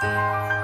Bye.